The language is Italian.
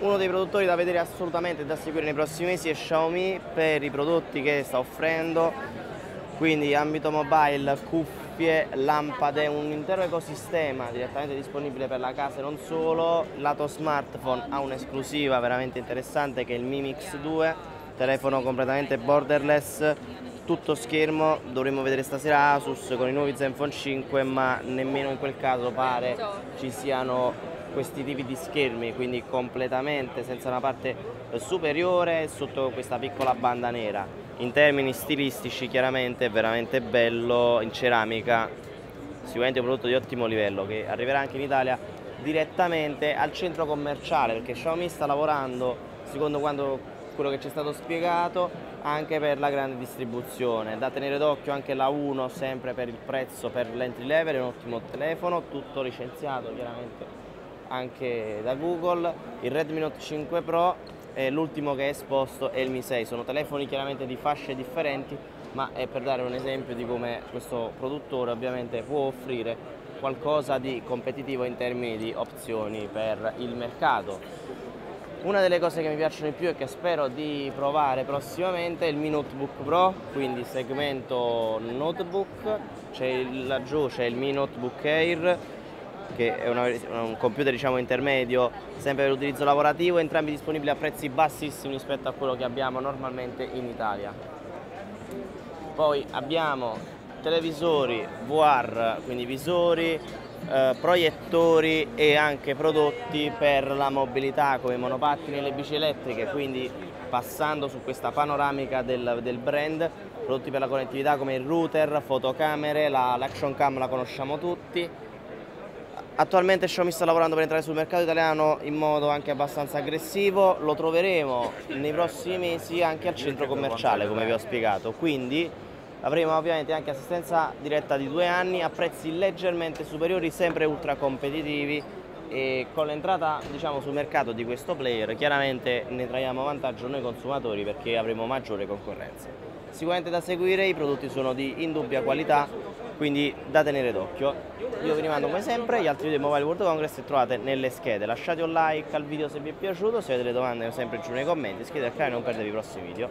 Uno dei produttori da vedere assolutamente e da seguire nei prossimi mesi è Xiaomi per i prodotti che sta offrendo, quindi ambito mobile, cuffie, lampade, un intero ecosistema direttamente disponibile per la casa e non solo. Lato smartphone ha un'esclusiva veramente interessante che è il Mi Mix 2, telefono completamente borderless, tutto schermo, dovremmo vedere stasera Asus con i nuovi Zenfone 5 ma nemmeno in quel caso pare ci siano questi tipi di schermi, quindi completamente senza una parte superiore sotto questa piccola banda nera. In termini stilistici chiaramente è veramente bello, in ceramica, sicuramente un prodotto di ottimo livello che arriverà anche in Italia direttamente al centro commerciale perché Xiaomi sta lavorando secondo quando quello che ci è stato spiegato anche per la grande distribuzione. Da tenere d'occhio anche la 1 sempre per il prezzo per l'entry level, è un ottimo telefono, tutto licenziato chiaramente anche da Google, il Redmi Note 5 Pro e l'ultimo che è esposto è il Mi 6, sono telefoni chiaramente di fasce differenti ma è per dare un esempio di come questo produttore ovviamente può offrire qualcosa di competitivo in termini di opzioni per il mercato. Una delle cose che mi piacciono di più e che spero di provare prossimamente è il Mi Notebook Pro, quindi segmento notebook, c'è laggiù c'è il Mi Notebook Air che è una, un computer diciamo, intermedio sempre per l'utilizzo lavorativo, entrambi disponibili a prezzi bassissimi rispetto a quello che abbiamo normalmente in Italia. Poi abbiamo televisori VR, quindi visori, eh, proiettori e anche prodotti per la mobilità come monopattini e le bici elettriche, quindi passando su questa panoramica del, del brand, prodotti per la connettività come il router, fotocamere, l'action la, cam la conosciamo tutti, Attualmente Xiaomi sta lavorando per entrare sul mercato italiano in modo anche abbastanza aggressivo, lo troveremo nei prossimi mesi anche al centro commerciale come vi ho spiegato, quindi avremo ovviamente anche assistenza diretta di due anni a prezzi leggermente superiori, sempre ultra competitivi e con l'entrata diciamo, sul mercato di questo player chiaramente ne traiamo vantaggio noi consumatori perché avremo maggiore concorrenza. Sicuramente da seguire, i prodotti sono di indubbia qualità, quindi da tenere d'occhio. Io vi rimando come sempre gli altri video di Mobile World Congress che trovate nelle schede. Lasciate un like al video se vi è piaciuto, se avete delle domande sempre giù nei commenti, iscrivetevi al canale e non perdetevi i prossimi video.